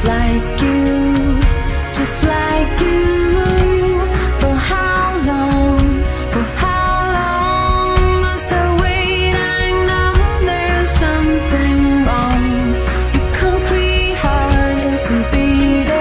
just like you, just like you. For how long, for how long must I wait? I know there's something wrong. Your concrete heart isn't beating.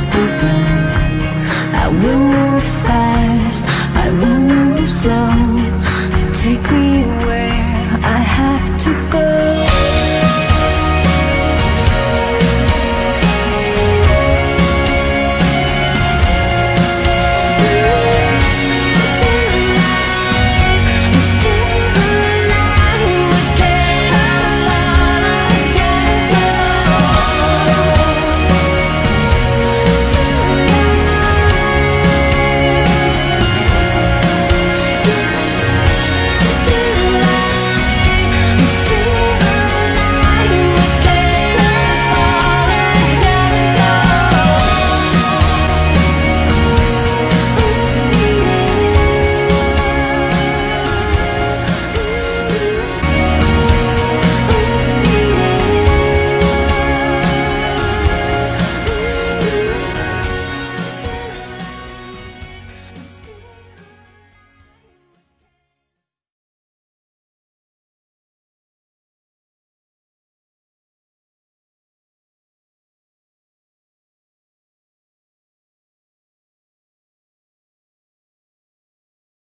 stupid I will move fast, I will move slow. Take me where I have to go.